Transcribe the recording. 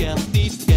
Yeah.